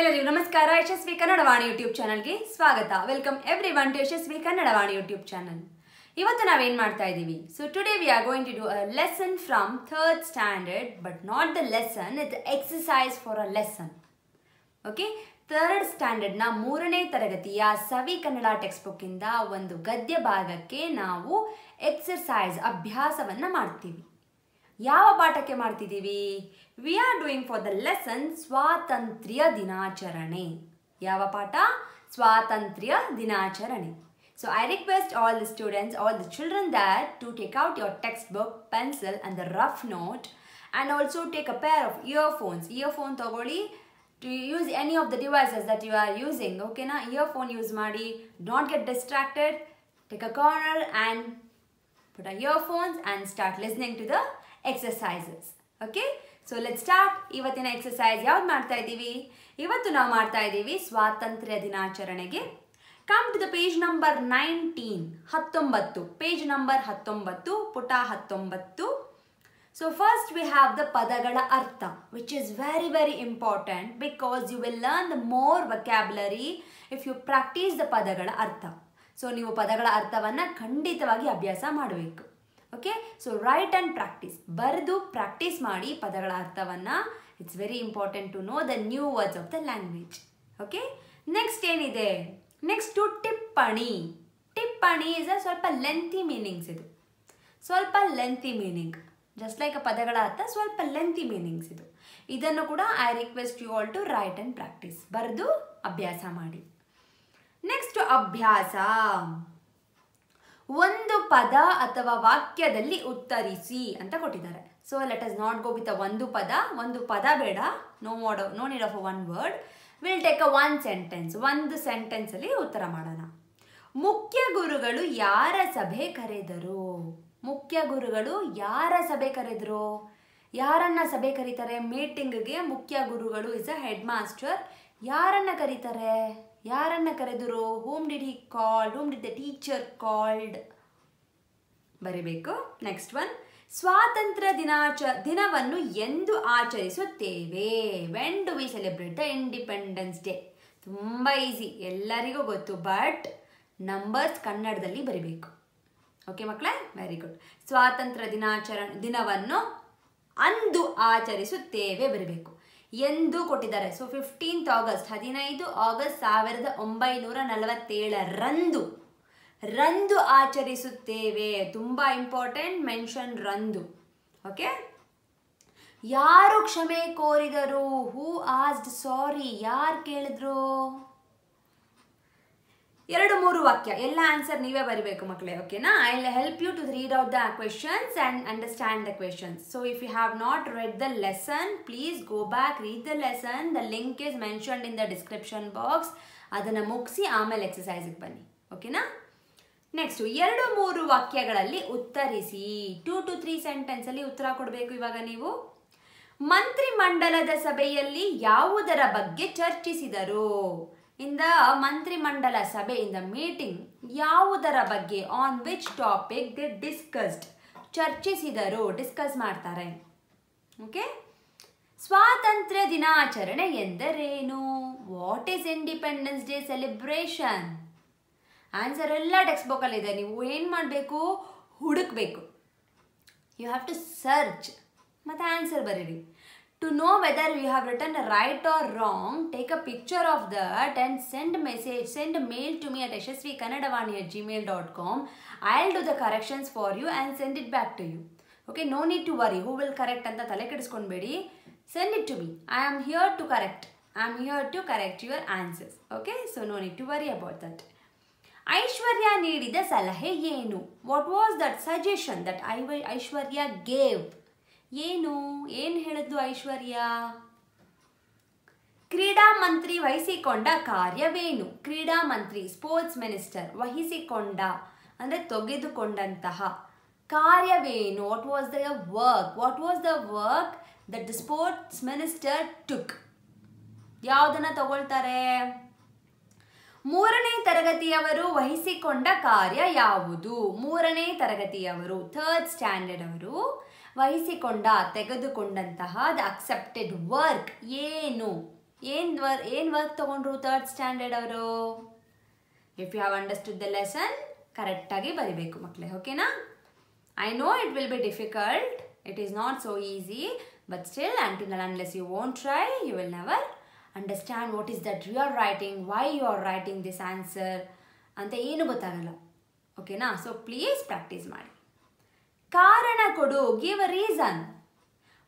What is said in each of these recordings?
ಎಲ್ಲರಿಗೂ ನಮಸ್ಕಾರ. ಯಶಸ್ವಿ ಕನ್ನಡವಾಣಿ ಯೂಟ್ಯೂಬ್ ಚಾನಲ್ಗೆ ಸ್ವಾಗತ. Welcome everyone to Yashasvi Kannadavani YouTube channel. ಇವತ್ತು ನಾವೇನು ಮಾಡ್ತಾ ಇದ್ದೀವಿ? So today we are going to do a lesson from third standard but not the lesson it exercise for a lesson okay third ಸ್ಟ್ಯಾಂಡರ್ಡ್ನ ಮೂರನೇ ತರಗತಿಯ ಸವಿ Kannada text ಬುಕ್ಕಿಂದ ಒಂದು ಗದ್ಯ ಭಾಗಕ್ಕೆ ನಾವು ಎಕ್ಸರ್ಸೈಸ್ ಅಭ್ಯಾಸವನ್ನ ಮಾಡ್ತೀವಿ. ಯಾವ ಪಾಠಕ್ಕೆ ಮಾಡ್ತಿದ್ದೀವಿ? We are doing for the lesson ಸ್ವಾತಂತ್ರ್ಯ ದಿನಾಚರಣೆ ಯಾವ ಪಾಠ? ಸ್ವಾತಂತ್ರ್ಯ ದಿನಾಚರಣೆ so I request all the students all the children that to take out your text book pencil and the rough note and also take a pair of earphones earphone ತಗೊಳ್ಳಿ to use any of the devices that you are using ಓಕೆನಾ earphone use ಮಾಡಿ. Not get distracted take a corner and put our earphones and start listening to the exercises. Okay? So let start ಇವತ್ತಿನ exercise ಯಾವ್ದು ಮಾಡ್ತಾ ಇದ್ದೀವಿ? ಇವತ್ತು ನಾವು ಮಾಡ್ತಾ ಇದ್ದೀವಿ ಸ್ವಾತಂತ್ರ್ಯ ದಿನಾಚರಣೆಗೆ. Come to the page number nineteen ಹತ್ತೊಂಬತ್ತು. ಪೇಜ್ ನಂಬರ್ ಹತ್ತೊಂಬತ್ತು, ಪುಟ ಹತ್ತೊಂಬತ್ತು. So first we have the ಪದಗಳ ಅರ್ಥ which is very very important because you will learn the more vocabulary if you practise the ಪದಗಳ ಅರ್ಥ. ಸೊ ನೀವು ಪದಗಳ ಅರ್ಥವನ್ನು ಖಂಡಿತವಾಗಿ ಅಭ್ಯಾಸ ಮಾಡಬೇಕು. Okay so write and practise ಬರೆದು ಪ್ರಾಕ್ಟೀಸ್ ಮಾಡಿ ಪದಗಳ ಅರ್ಥವನ್ನು it's very important to know the new words of the language okay next ಏನಿದೆ? ನೆಕ್ಸ್ಟು ಟಿಪ್ಪಣಿ ಟಿಪ್ಪಣಿ ಇಸ್ ಅ ಸ್ವಲ್ಪ ಲೆಂತಿ ಮೀನಿಂಗ್ಸ್ ಇದು. ಸ್ವಲ್ಪ ಲೆಂತಿ ಮೀನಿಂಗ್ ಜಸ್ಟ್ ಲೈಕ್ ಪದಗಳ ಅರ್ಥ ಸ್ವಲ್ಪ ಲೆಂತಿ ಮೀನಿಂಗ್ಸ್ ಇದು. ಇದನ್ನು ಕೂಡ I request you all to write and practise ಬರೆದು ಅಭ್ಯಾಸ ಮಾಡಿ. ನೆಕ್ಸ್ಟ್ ಅಭ್ಯಾಸ. ಒಂದು ಪದ ಅಥವಾ ವಾಕ್ಯದಲ್ಲಿ ಉತ್ತರಿಸಿ ಅಂತ ಕೊಟ್ಟಿದ್ದಾರೆ. So let us not go with ಒಂದು ಪದ. ಒಂದು ಪದ ಬೇಡ. No mode no need of a one word will take a one sentence ಒಂದು ಸೆಂಟೆನ್ಸಲ್ಲಿ ಉತ್ತರ ಮಾಡೋಣ. ಮುಖ್ಯ ಗುರುಗಳು ಯಾರ ಸಭೆ ಕರೆದರು? ಮುಖ್ಯ ಗುರುಗಳು ಯಾರ ಸಭೆ ಕರೆದರು? ಯಾರನ್ನ ಸಭೆ ಕರೀತಾರೆ? ಮೀಟಿಂಗ್ಗೆ ಮುಖ್ಯ ಗುರುಗಳು ಇಸ್ ಅ ಹೆಡ್ ಮಾಸ್ಟರ್ ಯಾರನ್ನ ಕರೀತಾರೆ? ಯಾರನ್ನ ಕರೆದರು? Whom did he called whom did the teacher called ಬರಿಬೇಕು. ನೆಕ್ಸ್ಟ್ ಒನ್ ಸ್ವಾತಂತ್ರ್ಯ ದಿನಾಚ, ದಿನವನ್ನು ಎಂದು ಆಚರಿಸುತ್ತೇವೆ. When do we celebrate the independence day ತುಂಬ ಈಸಿ ಎಲ್ಲರಿಗೂ ಗೊತ್ತು ಬಟ್ ನಂಬರ್ಸ್ ಕನ್ನಡದಲ್ಲಿ ಬರಿಬೇಕು. ಓಕೆ ಮಕ್ಕಳೇ ವೆರಿ ಗುಡ್ ಸ್ವಾತಂತ್ರ್ಯ ದಿನಾಚರಣ, ದಿನವನ್ನು ಅಂದು ಆಚರಿಸುತ್ತೇವೆ ಬರಬೇಕು. ಎಂದು ಕೊಟ್ಟಿದ್ದಾರೆ. ಸೊ ಫಿಫ್ಟೀನ್ತ್ ಆಗಸ್ಟ್ ಹದಿನೈದು ಆಗಸ್ಟ್ ಸಾವಿರದ ಒಂಬೈನೂರ ನಲವತ್ತೇಳರಂದು, ರಂದು ಆಚರಿಸುತ್ತೇವೆ. ತುಂಬ ಇಂಪಾರ್ಟೆಂಟ್ ಮೆನ್ಷನ್ ರಂದು. ಓಕೆ ಯಾರು ಕ್ಷಮೆ ಕೋರಿದರು? ಹೂ ಆಸ್ಡ್ ಸಾರಿ ಯಾರು ಕೇಳಿದ್ರು? ಎರಡು ಮೂರು ವಾಕ್ಯ. ಎಲ್ಲ ಆನ್ಸರ್ ನೀವೇ ಬರಿಬೇಕು ಮಕ್ಕಳೇ ಓಕೆನಾ I will help you to read out the questions and understand the questions so if you have not read the lesson please go back read the lesson the link is mentioned in the description box ಅದನ್ನು ಮುಗಿಸಿ ಆಮೇಲೆ ಎಕ್ಸಸೈಸಿಗೆ ಬನ್ನಿ ಓಕೆನಾ next ಎರಡು ಮೂರು ವಾಕ್ಯಗಳಲ್ಲಿ ಉತ್ತರಿಸಿ. Two to three ಸೆಂಟೆನ್ಸಲ್ಲಿ ಉತ್ತರ ಕೊಡಬೇಕು ಇವಾಗ ನೀವು. ಮಂತ್ರಿಮಂಡಲದ ಸಭೆಯಲ್ಲಿ ಯಾವುದರ ಬಗ್ಗೆ ಚರ್ಚಿಸಿದರು? ಇನ್ ದ ಮಂತ್ರಿಮಂಡಲ ಸಭೆ ಇಂದ ಮೀಟಿಂಗ್ ಯಾವುದರ ಬಗ್ಗೆ on which topic they discussed ಚರ್ಚಿಸಿದರು ಡಿಸ್ಕಸ್ ಮಾಡ್ತಾರೆ. ಓಕೆ ಸ್ವಾತಂತ್ರ್ಯ ದಿನಾಚರಣೆ ಎಂದರೇನು? What is independence day celebration answer ಎಲ್ಲ ಟೆಕ್ಸ್ಟ್ ಬುಕ್ಕಲ್ಲಿದೆ ನೀವು ಏನು ಮಾಡಬೇಕು? ಹುಡುಕ್ಬೇಕು. ಯು ಹ್ಯಾವ್ ಟು ಸರ್ಚ್ ಮತ್ತು ಆನ್ಸರ್ ಬರೀರಿ. to know whether you have return right or wrong take a picture of that and send message send mail to me at Yashaswi Kannadavani at Gmail dot com I will do the corrections for you and send it back to you okay no need to worry who will correct ಅಂತ ತಲೆ ಕೆಡಿಸ್ಕೊಳ್ಬೇಡಿ send it to me I am here to correct I am here to correct your answers okay so no need to worry about that Aishwarya ನೀಡಿದ ಸಲಹೆ ಏನು what was that suggestion that I Aishwarya gave ಏನು? ಏನು ಹೇಳಿದ್ದು ಐಶ್ವರ್ಯ? ಕ್ರೀಡಾ ಮಂತ್ರಿ ವಹಿಸಿಕೊಂಡ ಕಾರ್ಯವೇನು? ಕ್ರೀಡಾ ಮಂತ್ರಿ, sports minister ವಹಿಸಿಕೊಂಡ, ಅಂದರೆ ತೆಗೆದುಕೊಂಡಂತಹ ಕಾರ್ಯವೇನು? What was the work what was the work that the sports minister took ಯಾವುದನ್ನು ತಗೊಳ್ತಾರೆ? ಮೂರನೇ ತರಗತಿಯವರು ವಹಿಸಿಕೊಂಡ ಕಾರ್ಯ ಯಾವುದು? ಮೂರನೇ ತರಗತಿಯವರು ಥರ್ಡ್ ಸ್ಟ್ಯಾಂಡರ್ಡ್ ಅವರು ವಹಿಸಿಕೊಂಡ, ತೆಗೆದುಕೊಂಡಂತಹ ದ ಅಕ್ಸೆಪ್ಟೆಡ್ ವರ್ಕ್ ಏನು? ಏನು ವರ್ ಏನು ವರ್ಕ್ ತೊಗೊಂಡ್ರು ಥರ್ಡ್ ಸ್ಟ್ಯಾಂಡರ್ಡ್ ಅವರು? If you have understood the lesson ಕರೆಕ್ಟಾಗಿ ಬರಿಬೇಕು ಮಕ್ಕಳೇ ಓಕೆನಾ I know it will be difficult it is not so easy but still until unless you won't try you will never understand what is that you are writing why you are writing this answer ಅಂತ ಏನು ಗೊತ್ತಾಗಲ್ಲ ಓಕೆನಾ so please practice ಮಾಡಿ. ಕಾರಣ ಕೊಡು give reason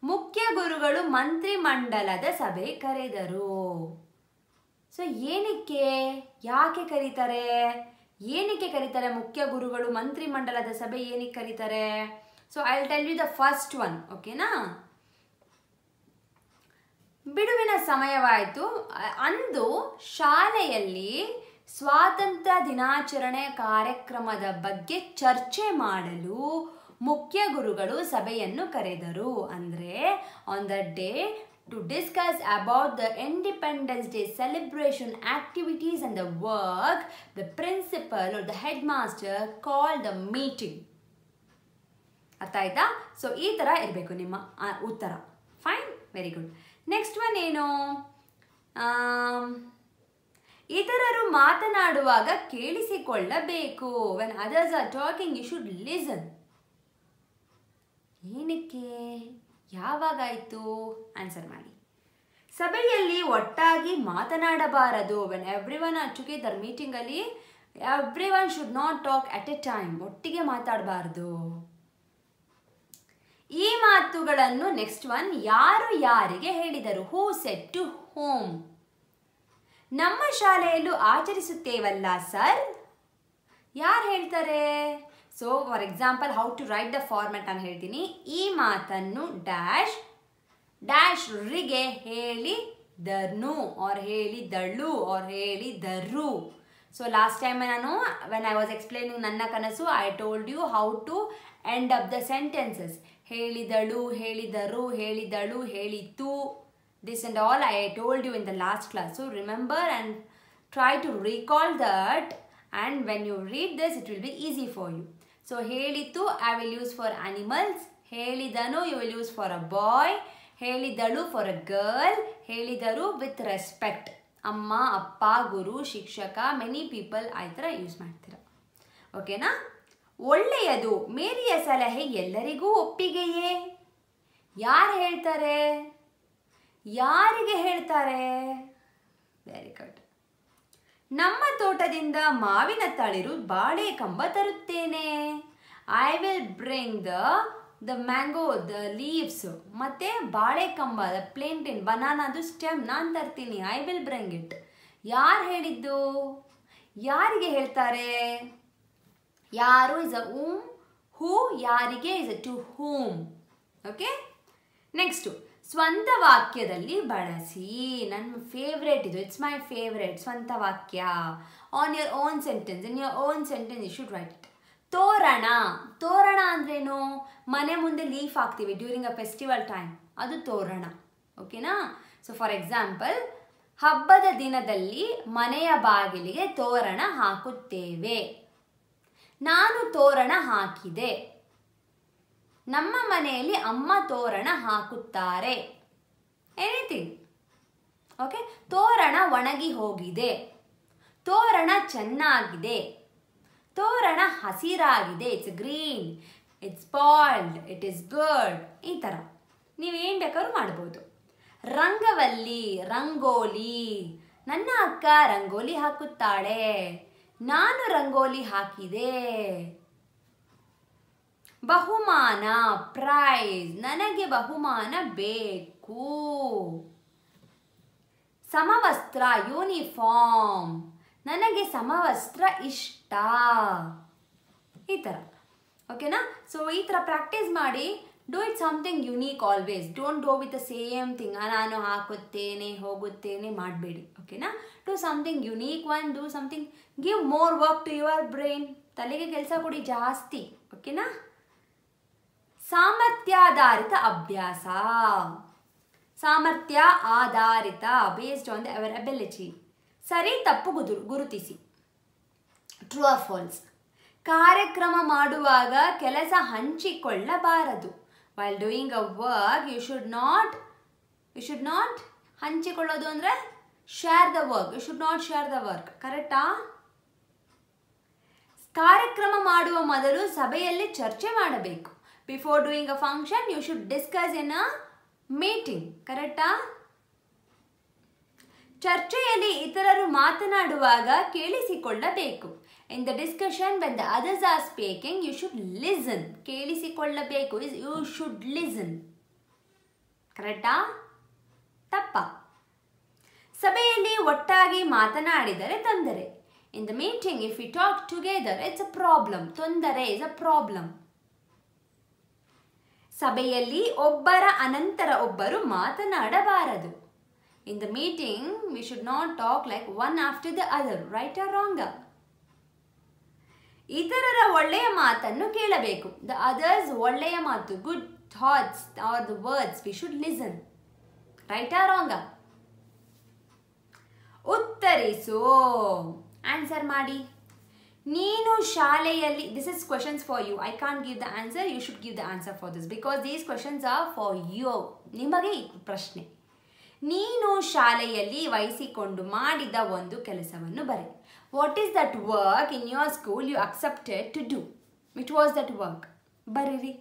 ಮುಖ್ಯ ಗುರುಗಳು ಮಂತ್ರಿಮಂಡಲದ ಸಭೆ ಕರೆದರು. ಸೊ ಏನಕ್ಕೆ? ಯಾಕೆ ಕರೀತಾರೆ? ಏನಕ್ಕೆ ಕರೀತಾರೆ? ಮುಖ್ಯ ಗುರುಗಳು ಮಂತ್ರಿಮಂಡಲದ ಸಭೆ ಏನಕ್ಕೆ ಕರೀತಾರೆ? So I tell you the first one ಓಕೆನಾ ಬಿಡುವಿನ ಸಮಯವಾಯಿತು. ಅಂದು ಶಾಲೆಯಲ್ಲಿ ಸ್ವಾತಂತ್ರ್ಯ ದಿನಾಚರಣೆ ಕಾರ್ಯಕ್ರಮದ ಬಗ್ಗೆ ಚರ್ಚೆ ಮಾಡಲು ಮುಖ್ಯ ಗುರುಗಳು ಸಭೆಯನ್ನು ಕರೆದರು. ಅಂದರೆ on the day to discuss about the independence day celebration activities and the work the principal the head master call the meeting ಅರ್ಥ ಆಯ್ತಾ? ಸೊ ಈ ಥರ ಇರಬೇಕು ನಿಮ್ಮ ಉತ್ತರ. Fine very good next one ಏನು? ಇತರರು ಮಾತನಾಡುವಾಗ ಕೇಳಿಸಿಕೊಳ್ಳಬೇಕು. When others are talking you should listen ಏನಕ್ಕೆ? ಯಾವಾಗಾಯಿತು? ಆನ್ಸರ್ ಮಾಡಿ. ಸಭೆಯಲ್ಲಿ ಒಟ್ಟಾಗಿ ಮಾತನಾಡಬಾರದು. When everyone are together ಮೀಟಿಂಗಲ್ಲಿ everyone should not talk at a time ಒಟ್ಟಿಗೆ ಮಾತಾಡಬಾರ್ದು. ಈ ಮಾತುಗಳನ್ನು ನೆಕ್ಸ್ಟ್ ಒನ್ ಯಾರು ಯಾರಿಗೆ ಹೇಳಿದರು? ಹೂ ಸೆಟ್ ಟು ಹೋಮ್ ನಮ್ಮ ಶಾಲೆಯಲ್ಲೂ ಆಚರಿಸುತ್ತೇವಲ್ಲ ಸರ್ ಯಾರು ಹೇಳ್ತಾರೆ? So for example how to write the format ಅಂತ ಹೇಳ್ತೀನಿ ಈ ಮಾತನ್ನು ಡ್ಯಾಶ್ ಡ್ಯಾಶ್ ರಿಗೆ ಹೇಳಿದನು ಆರ್ ಹೇಳಿದಳು ಆರ್ ಹೇಳಿದರು. ಸೊ ಲಾಸ್ಟ್ ಟೈಮ್ ನಾನು ವೆನ್ ಐ ವಾಸ್ ಎಕ್ಸ್ಪ್ಲೈನಿಂಗ್ ನನ್ನ ಕನಸು I told you how to end up the sentences ಹೇಳಿದಳು, ಹೇಳಿದರು, ಹೇಳಿದಳು, ಹೇಳಿತು. This and all I told you in the last class so remember and try to recall that and when you read this, it will be easy for you. So ಹೇಳಿತು I will use for animals ಹೇಳಿದನು you will use for a boy ಹೇಳಿದಳು for a girl ಹೇಳಿದರು with respect ಅಮ್ಮ, ಅಪ್ಪ, ಗುರು, ಶಿಕ್ಷಕ many people ಆ ಥರ use ಮಾಡ್ತೀರ. ಓಕೆನಾ ಒಳ್ಳೆಯದು. ಮೇರಿಯ ಸಲಹೆ ಎಲ್ಲರಿಗೂ ಒಪ್ಪಿಗೆಯೇ. ಯಾರು ಹೇಳ್ತಾರೆ? ಯಾರಿಗೆ ಹೇಳ್ತಾರೆ? ವೆರಿ ಗುಡ್ ನಮ್ಮ ತೋಟದಿಂದ ಮಾವಿನ ತಳಿರು ಬಾಳೆ ಕಂಬ ತರುತ್ತೇನೆ. I will bring the the mango the leaves ಮತ್ತೆ ಬಾಳೆ ಕಂಬ ದ ಪ್ಲೇಂಟಿನ್ ಬನಾನಾದು ಸ್ಟೆಮ್ ನಾನು ತರ್ತೀನಿ. ಐ ವಿಲ್ ಬ್ರಿಂಗ್ ಇಟ್ ಯಾರು ಹೇಳಿದ್ದು? ಯಾರಿಗೆ ಹೇಳ್ತಾರೆ? ಯಾರು ಇಸ್ ಅ ಊಮ್ ಹೂ ಯಾರಿಗೆ is uh to whom okay next ಸ್ವಂತ ವಾಕ್ಯದಲ್ಲಿ ಬಳಸಿ. ನನ್ನ ಫೇವ್ರೇಟ್ ಇದು. ಇಟ್ಸ್ ಮೈ ಫೇವ್ರೇಟ್ ಸ್ವಂತ ವಾಕ್ಯ. On your own sentence in your own sentence you should write it ತೋರಣ. ತೋರಣ ಅಂದ್ರೇನು? ಮನೆ ಮುಂದೆ ಲೀಫ್ ಹಾಕ್ತೀವಿ ಡ್ಯೂರಿಂಗ್ ಅ ಫೆಸ್ಟಿವಲ್ ಟೈಮ್ ಅದು ತೋರಣ. ಓಕೆನಾ ಸೊ ಫಾರ್ ಎಕ್ಸಾಂಪಲ್ ಹಬ್ಬದ ದಿನದಲ್ಲಿ ಮನೆಯ ಬಾಗಿಲಿಗೆ ತೋರಣ ಹಾಕುತ್ತೇವೆ. ನಾನು ತೋರಣ ಹಾಕಿದೆ. ನಮ್ಮ ಮನೆಯಲ್ಲಿ ಅಮ್ಮ ತೋರಣ ಹಾಕುತ್ತಾರೆ. ಎನಿಥಿಂಗ್ ಓಕೆ ತೋರಣ ಒಣಗಿ ಹೋಗಿದೆ. ತೋರಣ ಚೆನ್ನಾಗಿದೆ. ತೋರಣ ಹಸಿರಾಗಿದೆ. ಇಟ್ಸ್ ಗ್ರೀನ್ ಇಟ್ಸ್ ಪಾಲ್ಡ್ ಇಟ್ ಇಸ್ ಗುಡ್ ಈ ಥರ ನೀವೇನು ಬೇಕಾದ್ರೂ ಮಾಡ್ಬೋದು. ರಂಗವಲ್ಲಿ, ರಂಗೋಲಿ. ನನ್ನ ಅಕ್ಕ ರಂಗೋಲಿ ಹಾಕುತ್ತಾಳೆ. ನಾನು ರಂಗೋಲಿ ಹಾಕಿದೆ. ಬಹುಮಾನ ಪ್ರೈಸ್ ನನಗೆ ಬಹುಮಾನ ಬೇಕು. ಸಮವಸ್ತ್ರ ಯೂನಿಫಾರ್ಮ್ ನನಗೆ ಸಮವಸ್ತ್ರ ಇಷ್ಟ. ಈ ಥರ ಓಕೆನಾ ಸೊ ಈ ಥರ ಪ್ರಾಕ್ಟೀಸ್ ಮಾಡಿ do it something unique always don't go with the same thing ನಾನು ಹಾಕುತ್ತೇನೆ, ಹೋಗುತ್ತೇನೆ, ಮಾಡಬೇಡಿ. ಓಕೆನಾ do something unique one do something give more work to your brain ತಲೆಗೆ ಕೆಲಸ ಕೊಡಿ ಜಾಸ್ತಿ. ಓಕೆನಾ ಸಾಮರ್ಥ್ಯಾಧಾರಿತ ಅಭ್ಯಾಸ. ಸಾಮರ್ಥ್ಯ ಆಧಾರಿತ based on the our ability ಸರಿ, ತಪ್ಪು ಗುರು ಗುರುತಿಸಿ. ಟ್ರೂ ಆರ್ ಫಾಲ್ಸ್ ಕಾರ್ಯಕ್ರಮ ಮಾಡುವಾಗ ಕೆಲಸ ಹಂಚಿಕೊಳ್ಳಬಾರದು. While doing a work you should not you should not ಹಂಚಿಕೊಳ್ಳೋದು ಅಂದರೆ share the work you should not share the work ಕರೆಕ್ಟಾ ಕಾರ್ಯಕ್ರಮ ಮಾಡುವ ಮೊದಲು ಸಭೆಯಲ್ಲಿ ಚರ್ಚೆ ಮಾಡಬೇಕು. Before doing a function, you should discuss in a meeting. ಕರೆಕ್ಟಾ ಚರ್ಚೆಯಲ್ಲಿ ಇತರರು ಮಾತನಾಡುವಾಗ ಕೇಳಿಸಿಕೊಳ್ಳಬೇಕು. In the discussion when the others are speaking you should listen ಕೇಳಿಸಿಕೊಳ್ಳಬೇಕು is you should listen ಕರೆಕ್ಟಾ ತಪ್ಪ. ಸಭೆಯಲ್ಲಿ ಒಟ್ಟಾಗಿ ಮಾತನಾಡಿದರೆ ತೊಂದರೆ. In the meeting if you talk together it's a problem ತೊಂದರೆ ಇಸ್ ಅ ಪ್ರಾಬ್ಲಮ್ ಸಭೆಯಲ್ಲಿ ಒಬ್ಬರ ಅನಂತರ ಒಬ್ಬರು ಮಾತನಾಡಬಾರದು. In the meeting we should not talk like one after the other right or wrong ಇತರರ ಒಳ್ಳೆಯ ಮಾತನ್ನು ಕೇಳಬೇಕು. ದ ಅದರ್ಸ್ ಒಳ್ಳೆಯ ಮಾತು good thoughts are the words we should listen right or wrong ಉತ್ತರಿಸೋ. Answer ಮಾಡಿ. ನೀನು ಶಾಲೆಯಲ್ಲಿ this is questions for you I can't give the answer you should give the answer for this because these questions are for you ನಿಮಗೆ ಈ ಪ್ರಶ್ನೆ. ನೀನು ಶಾಲೆಯಲ್ಲಿ ವಹಿಸಿಕೊಂಡು ಮಾಡಿದ ಒಂದು ಕೆಲಸವನ್ನು ಬರೆ. What is that work in your school you accepted to do it was that work ಬರೀರಿ.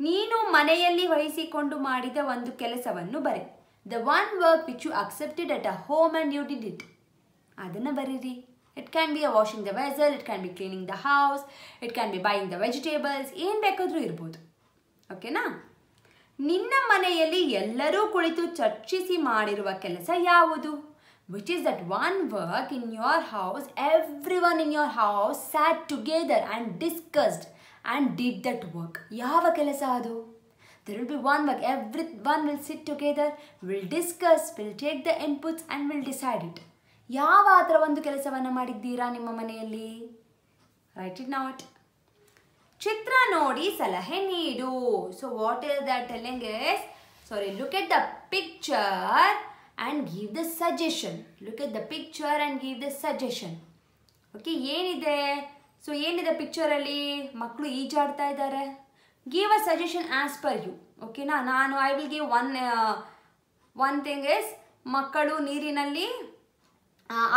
ನೀನು ಮನೆಯಲ್ಲಿ ವಹಿಸಿಕೊಂಡು ಮಾಡಿದ ಒಂದು ಕೆಲಸವನ್ನು ಬರೆ. The one work which you accepted at a home and you did it ಅದನ್ನು ಬರೀರಿ. it can be a washing the vessel it can be cleaning the house it can be buying the vegetables ಏನು ಬೇಕಾದರೂ ಇರ್ಬೋದು ಓಕೆನಾ ನಿನ್ನ ಮನೆಯಲ್ಲಿ ಎಲ್ಲರೂ ಕುಳಿತು ಚರ್ಚಿಸಿ ಮಾಡಿರುವ ಕೆಲಸ ಯಾವುದು which is that one work in your house every one in your house sat together and discussed and did that work ಯಾವ ಕೆಲಸ ಅದು there will be one work every one will sit together will discuss will take the inputs and will decide it ಯಾವ ಆ ಒಂದು ಕೆಲಸವನ್ನು ಮಾಡಿದ್ದೀರಾ ನಿಮ್ಮ ಮನೆಯಲ್ಲಿ? ರೈಟ್ ಇಟ್ ನಾಟ್ ಚಿತ್ರ ನೋಡಿ ಸಲಹೆ ನೀಡು. So what is that telling is sorry look at the picture and give the suggestion look at the picture and give the suggestion okay ಏನಿದೆ? ಸೊ ಏನಿದೆ ಪಿಕ್ಚರಲ್ಲಿ ಮಕ್ಕಳು ಈಜಾಡ್ತಾ ಇದ್ದಾರೆ. Give a suggestion as per you ಓಕೆನಾ ನಾನು I will give one one thing is ಮಕ್ಕಳು ನೀರಿನಲ್ಲಿ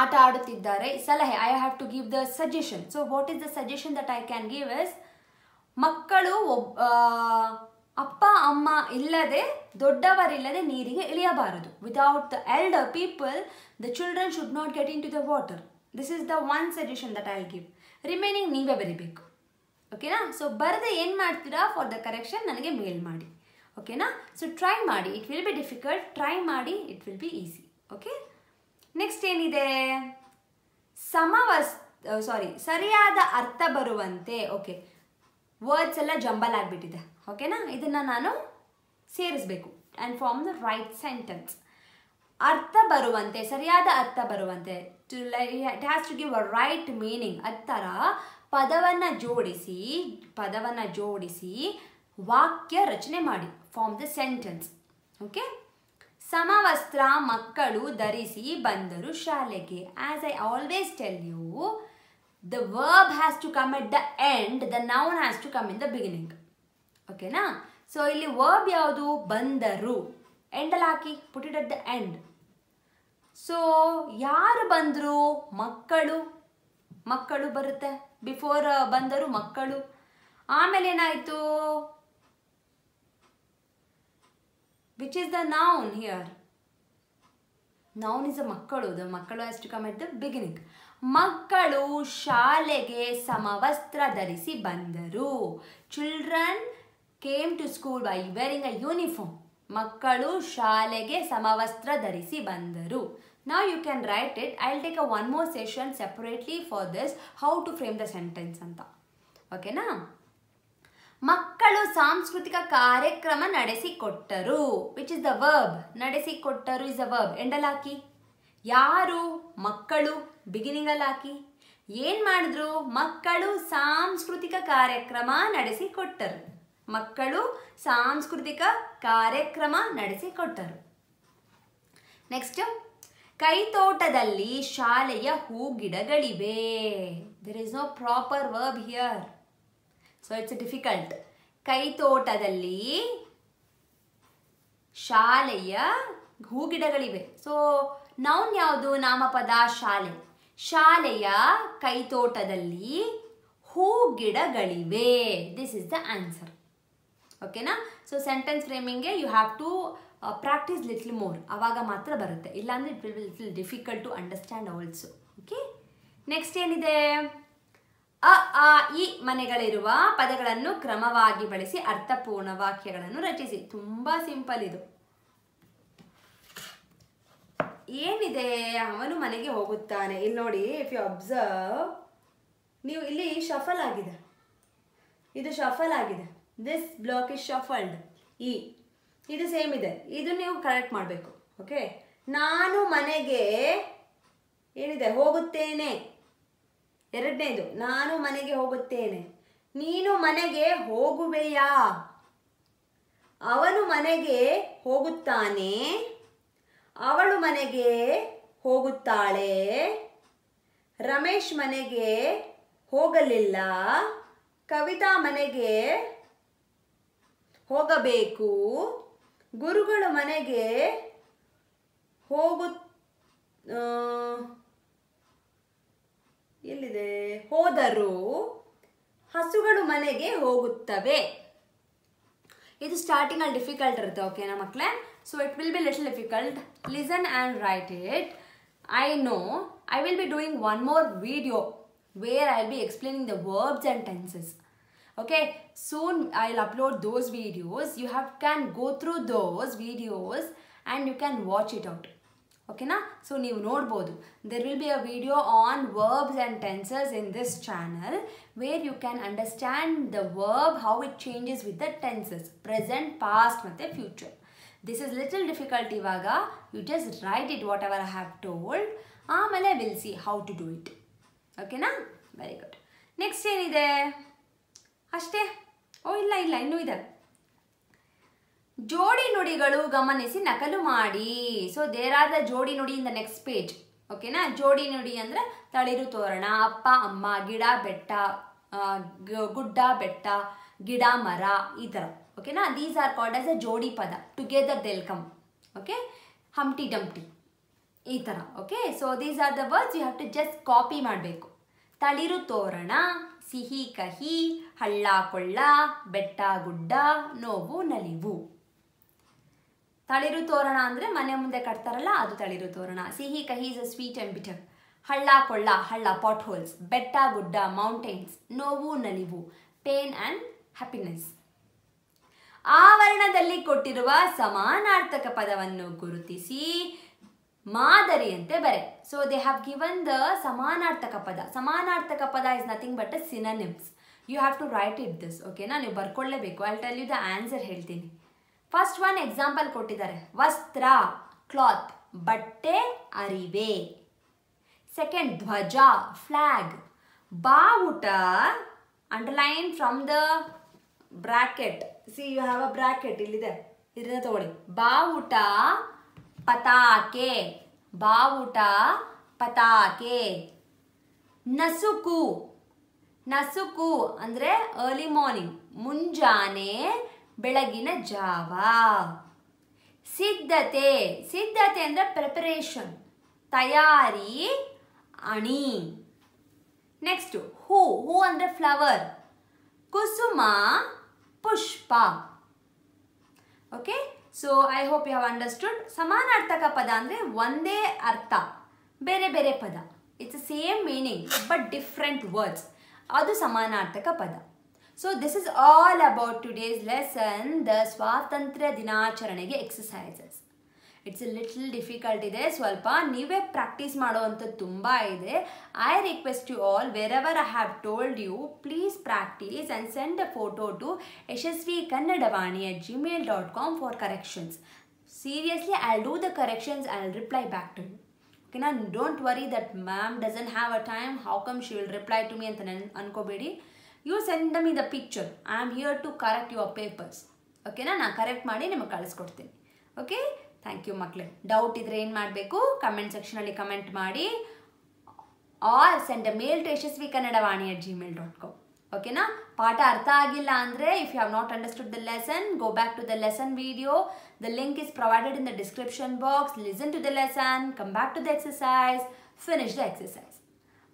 ಆಟ ಆಡುತ್ತಿದ್ದಾರೆ. ಸಲಹೆ I have to give the suggestion so what is the suggestion that I can give is ಮಕ್ಕಳು ಒಬ್ಬ ಅಪ್ಪ, ಅಮ್ಮ ಇಲ್ಲದೆ, ದೊಡ್ಡವರಿಲ್ಲದೆ ನೀರಿಗೆ ಇಳಿಯಬಾರದು. Without the elder people the children should not get into the water this is the one suggestion that I give remaining ನೀವೇ ಬರಿಬೇಕು. ಓಕೆನಾ ಸೊ ಬರದೆ ಏನು ಮಾಡ್ತೀರಾ? ಫಾರ್ ದ ಕರೆಕ್ಷನ್ ನನಗೆ ಮೇಲ್ ಮಾಡಿ. ಓಕೆನಾ ಸೊ ಟ್ರೈ ಮಾಡಿ. It will be difficult try ಮಾಡಿ. It will be easy okay next ಏನಿದೆ? ಸಮವಸ್ ಸಾರಿ ಸರಿಯಾದ ಅರ್ಥ ಬರುವಂತೆ ಓಕೆ ವರ್ಡ್ಸ್ ಎಲ್ಲ ಜಂಬಲ್ ಆಗಿಬಿಟ್ಟಿದೆ ಓಕೆನಾ ಇದನ್ನು ನಾನು ಸೇರಿಸಬೇಕು. And form the right sentence ಅರ್ಥ ಬರುವಂತೆ, ಸರಿಯಾದ ಅರ್ಥ ಬರುವಂತೆ to it has to give a right meaning ಅತ್ತರ, ಪದವನ್ನು ಜೋಡಿಸಿ ಪದವನ್ನು ಜೋಡಿಸಿ ವಾಕ್ಯ ರಚನೆ ಮಾಡಿ. ಫಾರ್ಮ್ ದ ಸೆಂಟೆನ್ಸ್ ಓಕೆ ಸಮವಸ್ತ್ರ ಮಕ್ಕಳು ಧರಿಸಿ ಬಂದರು ಶಾಲೆಗೆ. As I always tell you the verb has to come at the end the noun has to come in the beginning ಓಕೆನಾ ಸೊ ಇಲ್ಲಿ ವರ್ಬ್ ಯಾವುದು? ಬಂದರು. ಎಂಡಲ್ಲಿ ಹಾಕಿ? Put it at the end so ಯಾರು ಬಂದರು? ಮಕ್ಕಳು. ಮಕ್ಕಳು ಬರುತ್ತೆ. ಬಿಫೋರ್ ಬಂದರು ಮಕ್ಕಳು. ಆಮೇಲೆ ಏನಾಯಿತು? Which is the noun here noun is a ಮಕ್ಕಳು ದ ಮಕ್ಕಳು has to come at the beginning ಮಕ್ಕಳು ಶಾಲೆಗೆ ಸಮವಸ್ತ್ರ ಧರಿಸಿ ಬಂದರು. Children came to school by wearing a uniform ಮಕ್ಕಳು ಶಾಲೆಗೆ ಸಮವಸ್ತ್ರ ಧರಿಸಿ ಬಂದರು. ನಾವು you can write it I will take a one more session separately for this how to frame the sentence ಅಂತ ಓಕೆನಾ ಮಕ್ಕಳು ಸಾಂಸ್ಕೃತಿಕ ಕಾರ್ಯಕ್ರಮ ನಡೆಸಿಕೊಟ್ಟರು ವಿಚ್ ಇಸ್ ದ ವರ್ಬ್ ನಡೆಸಿಕೊಟ್ಟರು ಇಸ್ ದ ವರ್ಬ್ ಎಂಡಲ್ ಹಾಕಿ ಯಾರು? ಮಕ್ಕಳು? ಬಿಗಿನಿಂಗಲ್ಲಿ ಹಾಕಿ. ಏನು ಮಾಡಿದ್ರು? ಮಕ್ಕಳು ಸಾಂಸ್ಕೃತಿಕ ಕಾರ್ಯಕ್ರಮ ನಡೆಸಿಕೊಟ್ಟರು. ಮಕ್ಕಳು ಸಾಂಸ್ಕೃತಿಕ ಕಾರ್ಯಕ್ರಮ ನಡೆಸಿಕೊಟ್ಟರು. ನೆಕ್ಸ್ಟ್ ಕೈತೋಟದಲ್ಲಿ ಶಾಲೆಯ ಹೂಗಿಡಗಳಿವೆ. There is no proper verb here so it's difficult ಕೈತೋಟದಲ್ಲಿ ಶಾಲೆಯ ಹೂಗಿಡಗಳಿವೆ. ಸೊ ನೌನ್ ಯಾವುದು? ನಾಮಪದ ಶಾಲೆ. ಶಾಲೆಯ ಕೈತೋಟದಲ್ಲಿ ಹೂಗಿಡಗಳಿವೆ. ದಿಸ್ ಇಸ್ ದ ಆನ್ಸರ್ ಓಕೆನಾ so sentence ಫ್ರೇಮಿಂಗ್ಗೆ you have to practise little more ಆವಾಗ ಮಾತ್ರ ಬರುತ್ತೆ. ಇಲ್ಲಾಂದರೆ it will little difficult to understand also okay next ಏನಿದೆ? ಅ, ಆ, ಇ ಮನೆಗಳಿರುವ ಪದಗಳನ್ನು ಕ್ರಮವಾಗಿ ಬಳಸಿ ಅರ್ಥಪೂರ್ಣ ವಾಕ್ಯಗಳನ್ನು ರಚಿಸಿ. ತುಂಬಾ ಸಿಂಪಲ್ ಇದು. ಏನಿದೆ? ಅವನು ಮನೆಗೆ ಹೋಗುತ್ತಾನೆ. ಇಲ್ಲಿ ನೋಡಿ ಇಫ್ ಯು ಅಬ್ಸರ್ವ್ ನೀವು ಇಲ್ಲಿ ಶಫಲ್ ಆಗಿದೆ. ಇದು ಶಫಲ್ ಆಗಿದೆ. ದಿಸ್ ಬ್ಲಾಕ್ ಇಸ್ ಶಫಲ್ಡ್ ಇ ಇದು ಸೇಮ್ ಇದೆ. ಇದು ನೀವು ಕರೆಕ್ಟ್ ಮಾಡಬೇಕು. ಓಕೆ ನಾನು ಮನೆಗೆ, ಏನಿದೆ? ಹೋಗುತ್ತೇನೆ. ಎರಡನೇದು, ನಾನು ಮನೆಗೆ ಹೋಗುತ್ತೇನೆ. ನೀನು ಮನೆಗೆ ಹೋಗುವೆಯಾ? ಅವನು ಮನೆಗೆ ಹೋಗುತ್ತಾನೆ. ಅವಳು ಮನೆಗೆ ಹೋಗುತ್ತಾಳೆ. ರಮೇಶ್ ಮನೆಗೆ ಹೋಗಲಿಲ್ಲ. ಕವಿತಾ ಮನೆಗೆ ಹೋಗಬೇಕು. ಗುರುಗಳು ಮನೆಗೆ ಹೋಗು ಎಲ್ಲಿದೆ? ಹೋದರು ಹಸುಗಳು ಮನೆಗೆ ಹೋಗುತ್ತವೆ. ಇದು ಸ್ಟಾರ್ಟಿಂಗ್ ಅಲ್ಲಿ ಡಿಫಿಕಲ್ಟ್ ಇರುತ್ತೆ ಓಕೆನಾ ಮಕ್ಕಳೇ so it will be little difficult listen and write it I know I will be doing one more video where I be explaining the verbs and tenses okay? Soon i'll upload those videos. You have, can go through those videos and you can watch it out. ಓಕೆನಾ so ನೀವು ನೋಡ್ಬೋದು. There will be a video on verbs and tenses in this channel where you can understand the verb how it changes with the tenses present past ಮತ್ತು future this is little difficult ಇವಾಗ. You just write it whatever I have told ಆಮೇಲೆ will see how to do it ಓಕೆನಾ very good next ಏನಿದೆ? ಅಷ್ಟೇ? ಓ, ಇಲ್ಲ ಇಲ್ಲ, ಇನ್ನೂ ಇದೆ. ಜೋಡಿ ನುಡಿಗಳು ಗಮನಿಸಿ ನಕಲು ಮಾಡಿ. ಸೊ ದೇರ್ ಆರ್ ಜೋಡಿ ನುಡಿ ಇನ್ ದ ನೆಕ್ಸ್ಟ್ ಪೇಜ್ ಓಕೆನಾ ಜೋಡಿ ನುಡಿ ಅಂದ್ರೆ ತಳಿರು ತೋರಣ, ಅಪ್ಪ, ಅಮ್ಮ, ಗಿಡ, ಬೆಟ್ಟ ಗುಡ್ಡ, ಬೆಟ್ಟ, ಗಿಡ, ಮರ, ಈ ಥರ. ಓಕೆನಾ these are called as a ಜೋಡಿ ಪದ. Together they'll come okay Humpty Dumpty ಈ ಥರ. Okay so these are the words you have to just copy ಮಾಡಬೇಕು. ತಳಿರು ತೋರಣ, ಸಿಹಿ ಕಹಿ, ಹಳ್ಳ ಕೊಳ್ಳ, ಬೆಟ್ಟ ಗುಡ್ಡ, ನೋವು, ನಲಿವು. ತಳಿರು ತೋರಣ ಅಂದರೆ ಮನೆ ಮುಂದೆ ಕಟ್ತಾರಲ್ಲ, ಅದು ತಳಿರು ತೋರಣ. ಸಿಹಿ, ಕಹಿ is a sweet and bitter ಹಳ್ಳ, ಕೊಳ್ಳ, ಹಳ್ಳ ಪಾಟ್ ಹೋಲ್ಸ್ ಬೆಟ್ಟ, ಗುಡ್ಡ ಮೌಂಟೇನ್ಸ್ ನೋವು, ನಲಿವು ಪೇನ್ ಆ್ಯಂಡ್ ಹ್ಯಾಪಿನೆಸ್ ಆವರಣದಲ್ಲಿ ಕೊಟ್ಟಿರುವ ಸಮಾನಾರ್ಥಕ ಪದವನ್ನು ಗುರುತಿಸಿ ಮಾದರಿಯಂತೆ ಬರೆ. So they have given the ಸಮಾನಾರ್ಥಕ ಪದ. ಸಮಾನಾರ್ಥಕ ಪದ is nothing but a synonyms you have to write it this ಓಕೆನಾ ನೀವು ಬರ್ಕೊಳ್ಳೇಬೇಕು. I tell you the answer ಹೇಳ್ತೀನಿ. ಫಸ್ಟ್ ಒನ್ ಎಕ್ಸಾಂಪಲ್ ಕೊಟ್ಟಿದ್ದಾರೆ. ವಸ್ತ್ರ ಕ್ಲಾತ್ ಬಟ್ಟೆ, ಅರಿವೆ. ಸೆಕೆಂಡ್ ಧ್ವಜ ಫ್ಲಾಗ್ ಬಾವುಟ underline from the bracket see you have a bracket ಇಲ್ಲಿದೆ. ಇದನ್ನ ತಗೊಳ್ಳಿ. ಬಾವುಟ, ಪತಾಕೆ. ಬಾವುಟ, ಪತಾಕೆ. ನಸುಕು. ನಸುಕು ಅಂದರೆ ಅರ್ಲಿ ಮಾರ್ನಿಂಗ್ ಮುಂಜಾನೆ ಬೆಳಗಿನ ಜಾವ. ಸಿದ್ಧತೆ ಸಿದ್ಧತೆ ಅಂದರೆ ಪ್ರಿಪರೇಷನ್ ತಯಾರಿ, ಅಣಿ. ನೆಕ್ಸ್ಟ್ ಹೂ ಹೂ ಅಂದರೆ ಫ್ಲವರ್ ಕುಸುಮ, ಪುಷ್ಪ. Okay so I hope you have understood ಸಮಾನಾರ್ಥಕ ಪದ ಅಂದರೆ ಒಂದೇ ಅರ್ಥ, ಬೇರೆ ಬೇರೆ ಪದ. It's same meaning but different words ಅದು ಸಮಾನಾರ್ಥಕ ಪದ. So this is all about today's lesson the ಸ್ವಾತಂತ್ರ್ಯ ದಿನಾಚರಣೆಗೆ ಎಕ್ಸಸೈಸಸ್ ಇಟ್ಸ್ ಲಿಟಲ್ ಡಿಫಿಕಲ್ಟ್ ಇದೆ. ಸ್ವಲ್ಪ ನೀವೇ ಪ್ರಾಕ್ಟೀಸ್ ಮಾಡುವಂಥದ್ದು ತುಂಬ ಇದೆ. I request you all wherever I have told you please practise and send a photo to Yashaswi Kannadavani at Gmail dot com for corrections seriously I do the corrections I reply back to you ಓಕೆನಾ don't worry that ma'am doesn't have a time how come she will reply to ನನ್ ಅನ್ಕೋಬೇಡಿ. You send me the picture I am here to correct your papers ಓಕೆನಾ ನಾನು correct ಮಾಡಿ ನಿಮಗೆ ಕಳಿಸ್ಕೊಡ್ತೀನಿ. Okay thank you ಮಕ್ಕಳೇ doubt ಇದ್ರೆ ಏನು ಮಾಡಬೇಕು? ಕಮೆಂಟ್ ಸೆಕ್ಷನಲ್ಲಿ ಕಮೆಂಟ್ ಮಾಡಿ. Or send a mail to Yashaswi Kannadavani at Gmail dot com ಓಕೆನಾ ಪಾಠ ಅರ್ಥ ಆಗಿಲ್ಲ ಅಂದರೆ if you have not understood the lesson go back to the lesson video the link is provided in the description box listen to the lesson come back to the exercise finish the exercise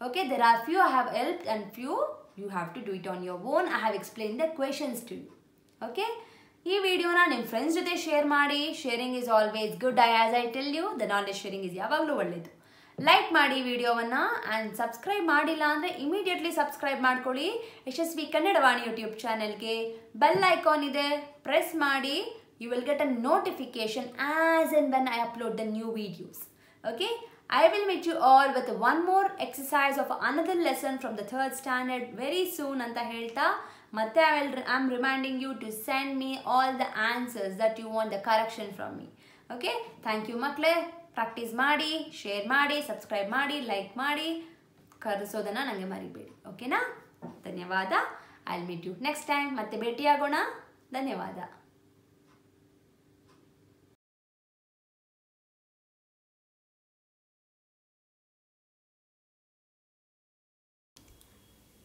okay there are few have have help and few you have to do it on your own. I have explained the questions to you. Okay? ಈ ವಿಡಿಯೋನ ನಿಮ್ಮ friends ಜೊತೆ share ಮಾಡಿ. Sharing is always good I as I tell you the knowledge sharing is ಯಾವಾಗಲೂ ಒಳ್ಳೆಯದು like ಮಾಡಿ ವಿಡಿಯೋವನ್ನು and subscribe ಮಾಡಿಲ್ಲ ಅಂದರೆ ಇಮಿಡಿಯೇಟ್ಲಿ ಸಬ್ಸ್ಕ್ರೈಬ್ ಮಾಡ್ಕೊಳ್ಳಿ. ಯಶಸ್ವಿ ಕನ್ನಡವಾಣಿ ಯೂಟ್ಯೂಬ್ ಚಾನೆಲ್ಗೆ ಬೆಲ್ ಐಕಾನ್ ಇದೆ. ಪ್ರೆಸ್ ಮಾಡಿ. You will get a notification as and when I upload the new videos okay? I will meet you all with one more exercise of another lesson from the third standard. Very soon ಅಂತ ಹೇಳ್ತಾ ಮತ್ತೆ I will I am reminding you to send me all the answers that you want the correction from me okay thank you ಮಕ್ಕಳೇ practice ಮಾಡಿ share ಮಾಡಿ subscribe ಮಾಡಿ like ಮಾಡಿ ಕರೆಸೋದನ್ನು ನನಗೆ ಮರಿಬೇಡಿ ಓಕೆನಾ ಧನ್ಯವಾದ I will meet you next time ಮತ್ತೆ ಭೇಟಿಯಾಗೋಣ ಧನ್ಯವಾದ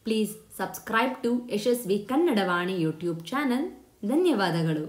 please subscribe to Yashaswi Kannadavani YouTube channel ಧನ್ಯವಾದಗಳು